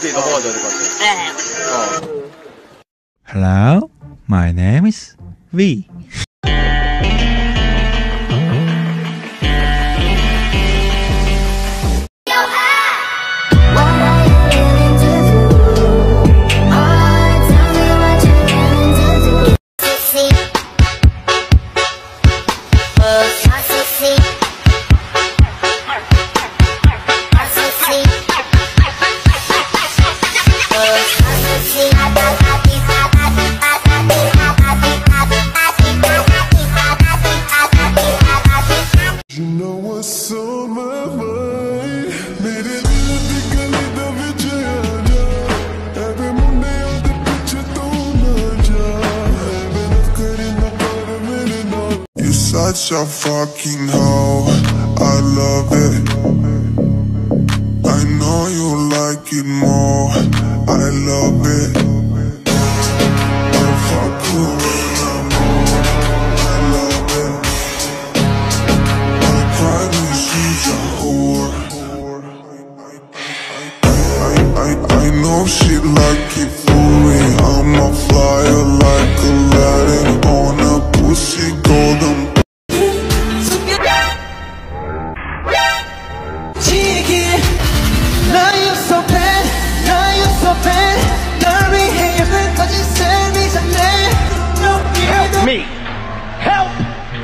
될것 같아. 어. Hello, my name is V. such a fucking hoe I love it I know you like it more I love it I fuck you when I'm I love it I cry when a whore. I, I, I know she like it for me. I'm a flyer like Aladdin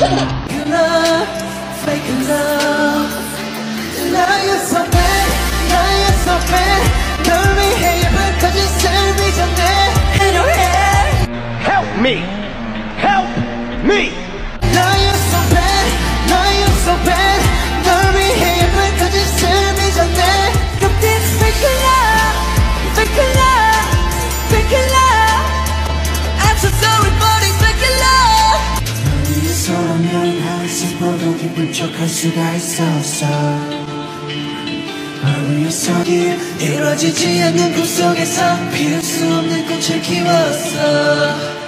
love, fake love. Now you're so bad, now you're so bad. 널 위해 예쁜 거짓 셈이 졌네. In your head. Help me! Help me! 기쁜 척할 수가 있었어 널 위해서길 이루어지지 않는 꿈속에서 피울 수 없는 꽃을 키웠어.